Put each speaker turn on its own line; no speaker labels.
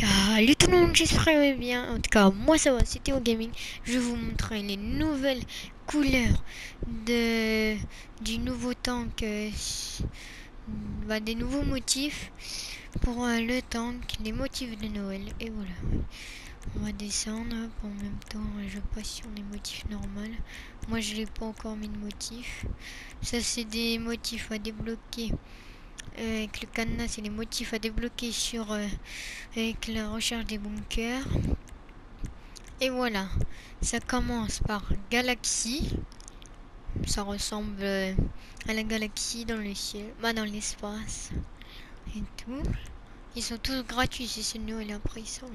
Salut tout le monde, j'espère que bien. En tout cas, moi ça va, c'était au gaming. Je vous montrer les nouvelles couleurs de du nouveau tank, euh, bah, des nouveaux motifs pour euh, le tank, les motifs de Noël. Et voilà. On va descendre en même temps. Je passe sur les motifs normaux. Moi, je n'ai pas encore mis de motifs. Ça, c'est des motifs à débloquer avec le cadenas c'est les motifs à débloquer sur euh, avec la recherche des bunkers. Et voilà. Ça commence par galaxie ça ressemble euh, à la galaxie dans le ciel bah dans l'espace. Et tout. Ils sont tous gratuits si c'est Noël après ils sont